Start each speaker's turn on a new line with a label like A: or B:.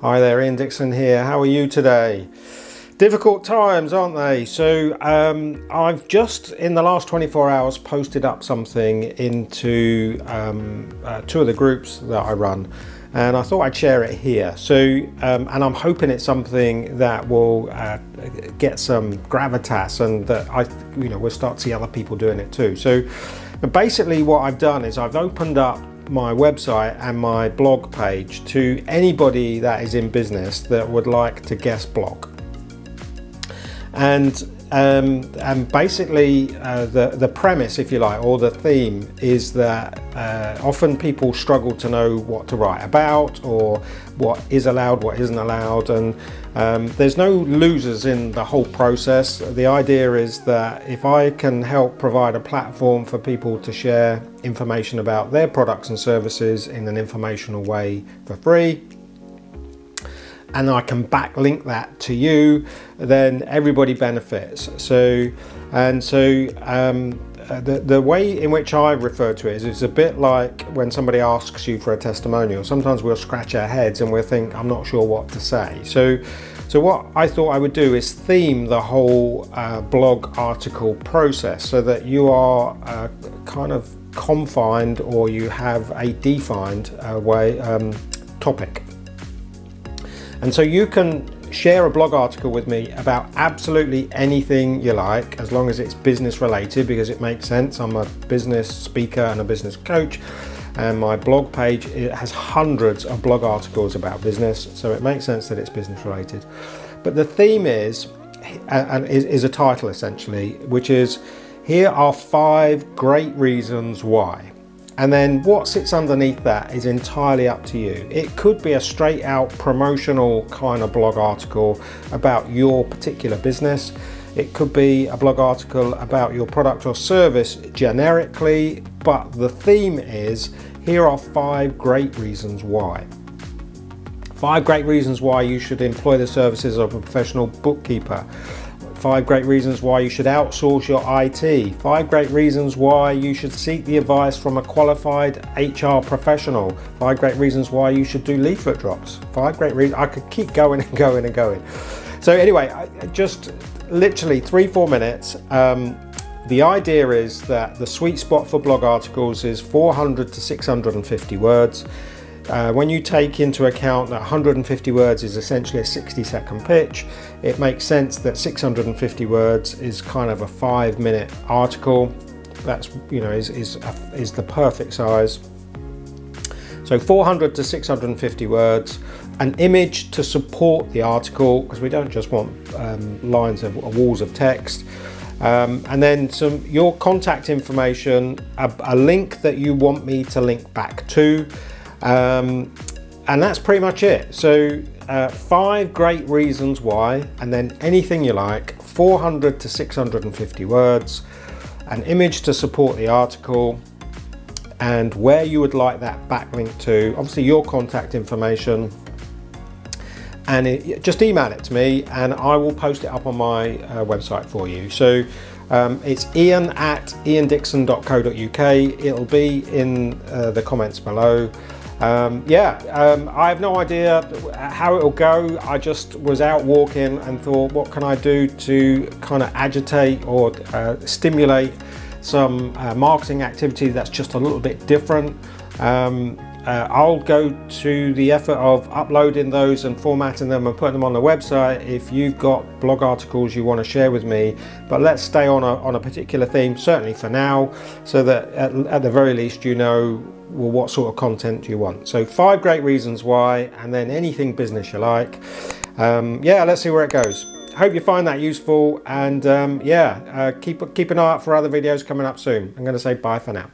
A: Hi there, Ian Dickson here. How are you today? Difficult times, aren't they? So, um, I've just in the last 24 hours posted up something into um, uh, two of the groups that I run, and I thought I'd share it here. So, um, and I'm hoping it's something that will uh, get some gravitas and that I, you know, we'll start to see other people doing it too. So, basically, what I've done is I've opened up my website and my blog page to anybody that is in business that would like to guest blog. And um, and basically, uh, the the premise, if you like, or the theme is that uh, often people struggle to know what to write about or what is allowed, what isn't allowed, and um, there's no losers in the whole process. The idea is that if I can help provide a platform for people to share information about their products and services in an informational way for free, and I can backlink that to you, then everybody benefits. So, and so um, the, the way in which I refer to it is it's a bit like when somebody asks you for a testimonial. Sometimes we'll scratch our heads and we'll think, I'm not sure what to say. So, so what I thought I would do is theme the whole uh, blog article process so that you are uh, kind of confined or you have a defined uh, way um, topic. And so you can share a blog article with me about absolutely anything you like, as long as it's business related, because it makes sense. I'm a business speaker and a business coach, and my blog page has hundreds of blog articles about business, so it makes sense that it's business related. But the theme is, and is a title essentially, which is here are five great reasons why. And then what sits underneath that is entirely up to you. It could be a straight out promotional kind of blog article about your particular business. It could be a blog article about your product or service generically, but the theme is here are five great reasons why. Five great reasons why you should employ the services of a professional bookkeeper Five great reasons why you should outsource your IT. Five great reasons why you should seek the advice from a qualified HR professional. Five great reasons why you should do leaflet drops. Five great reasons. I could keep going and going and going. So, anyway, just literally three, four minutes. Um, the idea is that the sweet spot for blog articles is 400 to 650 words. Uh, when you take into account that 150 words is essentially a 60 second pitch, it makes sense that 650 words is kind of a five minute article. That's, you know, is, is, a, is the perfect size. So 400 to 650 words, an image to support the article, because we don't just want um, lines of walls of text. Um, and then some your contact information, a, a link that you want me to link back to, um, and that's pretty much it. So uh, five great reasons why, and then anything you like, 400 to 650 words, an image to support the article, and where you would like that backlink to, obviously your contact information, and it, just email it to me and I will post it up on my uh, website for you. So um, it's ian at iandickson.co.uk. It'll be in uh, the comments below. Um, yeah, um, I have no idea how it'll go. I just was out walking and thought, what can I do to kind of agitate or uh, stimulate some uh, marketing activity that's just a little bit different. Um, uh, I'll go to the effort of uploading those and formatting them and putting them on the website if you've got blog articles you want to share with me. But let's stay on a, on a particular theme, certainly for now, so that at, at the very least you know well, what sort of content you want. So five great reasons why, and then anything business you like. Um, yeah, let's see where it goes. Hope you find that useful, and um, yeah, uh, keep keep an eye out for other videos coming up soon. I'm going to say bye for now.